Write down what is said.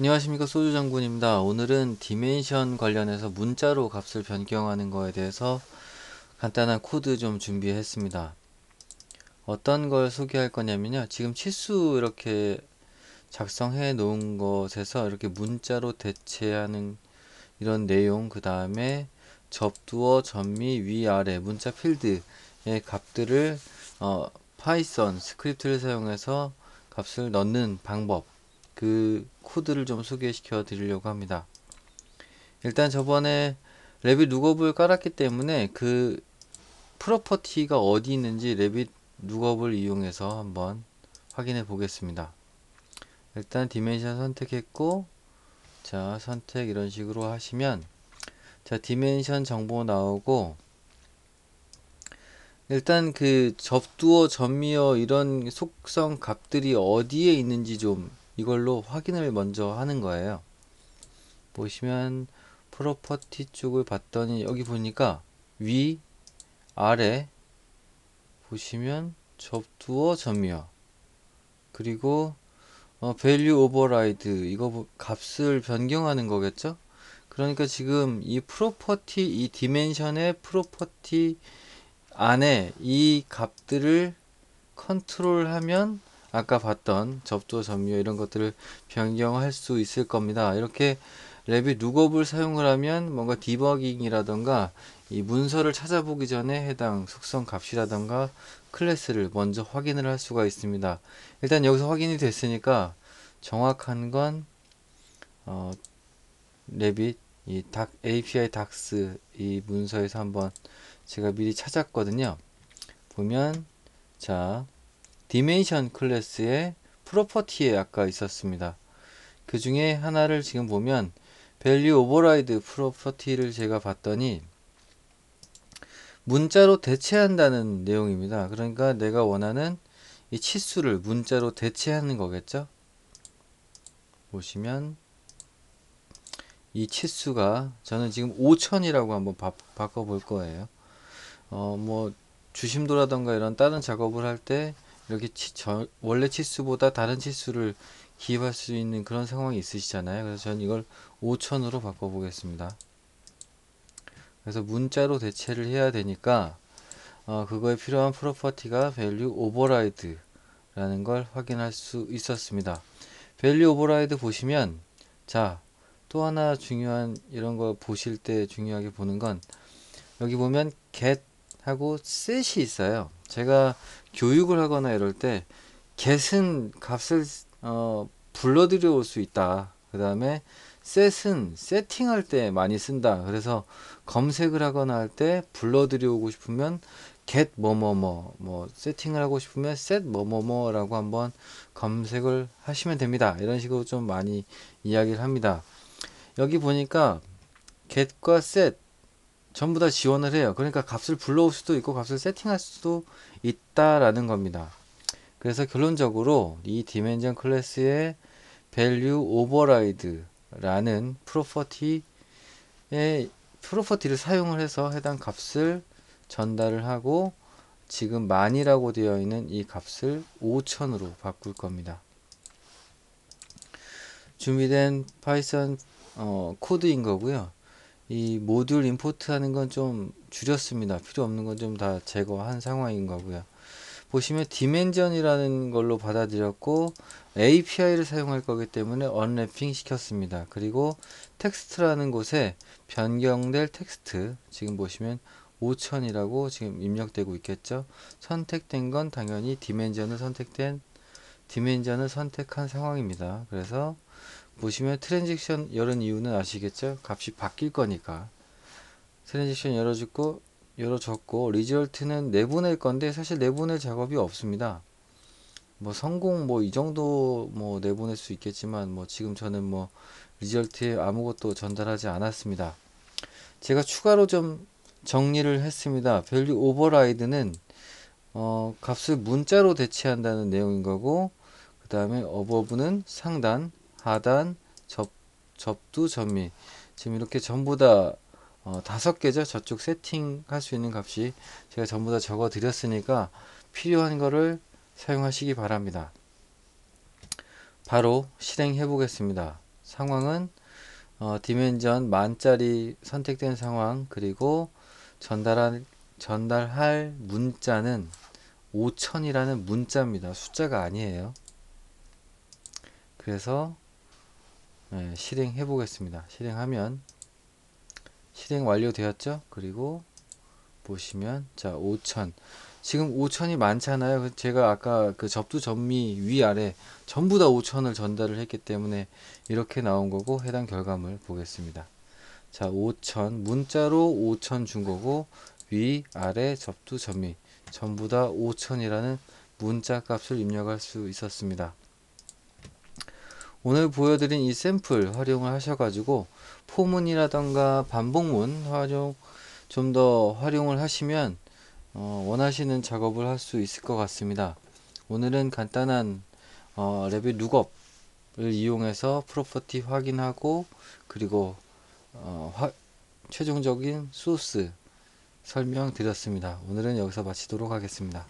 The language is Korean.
안녕하십니까 소주 장군입니다. 오늘은 dimension 관련해서 문자로 값을 변경하는 거에 대해서 간단한 코드 좀 준비했습니다. 어떤 걸 소개할 거냐면요. 지금 치수 이렇게 작성해 놓은 것에서 이렇게 문자로 대체하는 이런 내용 그 다음에 접두어 접미 위아래 문자 필드의 값들을 어, Python 스크립트를 사용해서 값을 넣는 방법 그 코드를 좀 소개시켜 드리려고 합니다. 일단 저번에 Revit Lookup을 깔았기 때문에 그 property가 어디 있는지 Revit Lookup을 이용해서 한번 확인해 보겠습니다. 일단 dimension 선택했고 자 선택 이런 식으로 하시면 자 dimension 정보 나오고 일단 그 접두어 접미어 이런 속성 값들이 어디에 있는지 좀 이걸로 확인을 먼저 하는 거예요. 보시면 property 쪽을 봤더니 여기 보니까 위, 아래 보시면 접두어 접미어. 그리고 어, value override 이거 값을 변경하는 거겠죠? 그러니까 지금 이 property 이 dimension의 property 안에 이 값들을 컨트롤하면 아까 봤던 접두어 접미어 이런 것들을 변경할 수 있을 겁니다. 이렇게 Revit Lookup을 사용을 하면 뭔가 디버깅이라던가 이 문서를 찾아보기 전에 해당 속성 값이라던가 클래스를 먼저 확인을 할 수가 있습니다. 일단 여기서 확인이 됐으니까 정확한 건 어, Revit 이 Doc, API Docs 이 문서에서 한번 제가 미리 찾았거든요. 보면 자 dimension 클래스의 property에 아까 있었습니다. 그 중에 하나를 지금 보면 value override property를 제가 봤더니 문자로 대체한다는 내용입니다. 그러니까 내가 원하는 이 치수를 문자로 대체하는 거겠죠? 보시면 이 치수가 저는 지금 5000이라고 한번 바, 바꿔 볼 거예요. 어, 뭐 주심도라던가 이런 다른 작업을 할 때 이렇게 치, 저, 원래 치수보다 다른 치수를 기입할 수 있는 그런 상황이 있으시잖아요. 그래서 저는 이걸 5000으로 바꿔보겠습니다. 그래서 문자로 대체를 해야 되니까 어, 그거에 필요한 프로퍼티가 value override 라는 걸 확인할 수 있었습니다. value override 보시면 자, 또 하나 중요한 이런 거 보실 때 중요하게 보는 건 여기 보면 get 하고 set이 있어요. 제가 교육을 하거나 이럴 때 get은 값을 어, 불러들여 올 수 있다. 그 다음에 set은 세팅할 때 많이 쓴다. 그래서 검색을 하거나 할 때 불러들여 오고 싶으면 get 뭐뭐뭐 뭐 세팅을 하고 싶으면 set 뭐뭐뭐라고 한번 검색을 하시면 됩니다. 이런 식으로 좀 많이 이야기를 합니다. 여기 보니까 get과 set 전부 다 지원을 해요. 그러니까 값을 불러올 수도 있고 값을 세팅할 수도 있다라는 겁니다. 그래서 결론적으로 이 디멘전 클래스의 value override라는 프로퍼티의 property를 사용을 해서 해당 값을 전달을 하고 지금 만이라고 되어 있는 이 값을 5000으로 바꿀 겁니다. 준비된 Python 어, 코드인 거고요. 이 모듈 import 하는 건 좀 줄였습니다. 필요 없는 건 좀 다 제거한 상황인 거고요. 보시면 dimension이라는 걸로 받아들였고 API를 사용할 거기 때문에 unwrapping 시켰습니다. 그리고 텍스트라는 곳에 변경될 텍스트 지금 보시면 5000이라고 지금 입력되고 있겠죠. 선택된 건 당연히 dimension을 선택된 dimension을 선택한 상황입니다. 그래서 보시면 transaction 열은 이유는 아시겠죠? 값이 바뀔 거니까 transaction 열어주고 열어줬고 result는 내보낼 건데 사실 내보낼 작업이 없습니다. 뭐 성공 뭐 이 정도 뭐 내보낼 수 있겠지만 뭐 지금 저는 뭐 result에 아무것도 전달하지 않았습니다. 제가 추가로 좀 정리를 했습니다. value override는 어, 값을 문자로 대체한다는 내용인 거고 그 다음에 above는 상단 하단, 접, 접두, 접미 지금 이렇게 전부 다 어, 다섯 개죠. 저쪽 세팅할 수 있는 값이 제가 전부 다 적어 드렸으니까 필요한 거를 사용하시기 바랍니다. 바로 실행해 보겠습니다. 상황은 어, 디멘전 만짜리 선택된 상황 그리고 전달할 전달할 문자는 5000이라는 문자입니다. 숫자가 아니에요. 그래서 네, 실행해 보겠습니다. 실행하면 실행 완료되었죠? 그리고 보시면 자5000 지금 5000이 많잖아요. 그 제가 아까 그 접두 전미 위아래 전부 다 5000을 전달을 했기 때문에 이렇게 나온 거고 해당 결과물 보겠습니다. 자5000 문자로 5000준 거고 위 아래 접두 전미 전부 다 5000이라는 문자 값을 입력할 수 있었습니다. 오늘 보여드린 이 샘플 활용을 하셔가지고 포문이라던가 반복문 활용 좀 더 활용을 하시면 어, 원하시는 작업을 할 수 있을 것 같습니다. 오늘은 간단한 어, Revit Lookup을 이용해서 property 확인하고 그리고 어, 화, 최종적인 소스 설명 드렸습니다. 오늘은 여기서 마치도록 하겠습니다.